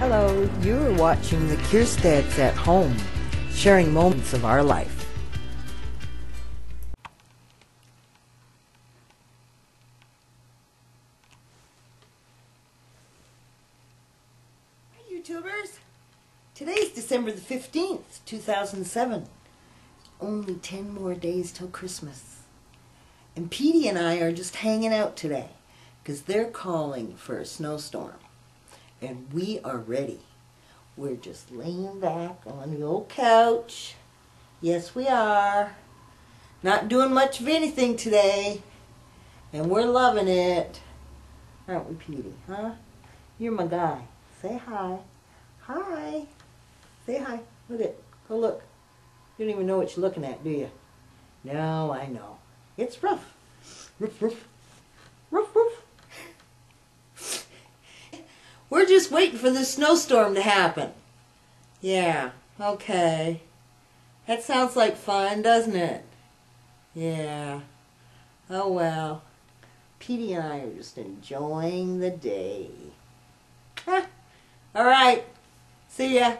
Hello, you're watching the Kiersteads at home, sharing moments of our life. Hi, YouTubers. Today's December the 15th, 2007. Only 10 more days till Christmas. And Peaty and I are just hanging out today because they're calling for a snowstorm. And we are ready. We're just laying back on the old couch. Yes, we are. Not doing much of anything today. And we're loving it. Aren't we, Peaty? Huh? You're my guy. Say hi. Hi. Say hi. Look at Go look. You don't even know what you're looking at, do you? No, I know. It's rough. Roof, roof. Just waiting for the snowstorm to happen. Yeah, okay. That sounds like fun, doesn't it? Yeah. Oh well. Peaty and I are just enjoying the day. All right. See ya.